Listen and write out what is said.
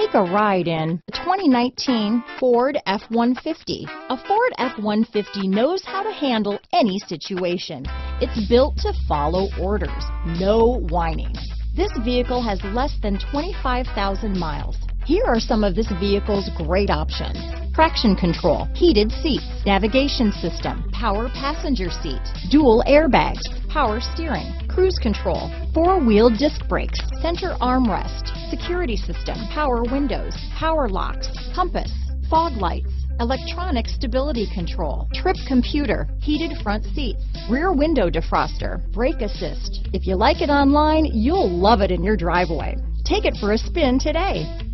Take a ride in the 2019 Ford F-150. A Ford F-150 knows how to handle any situation. It's built to follow orders, no whining. This vehicle has less than 25,000 miles. Here are some of this vehicle's great options. Traction control, heated seats, navigation system, power passenger seat, dual airbags, power steering, cruise control, four-wheel disc brakes, center armrest, security system, power windows, power locks, compass, fog lights, electronic stability control, trip computer, heated front seats, rear window defroster, brake assist. If you like it online, you'll love it in your driveway. Take it for a spin today.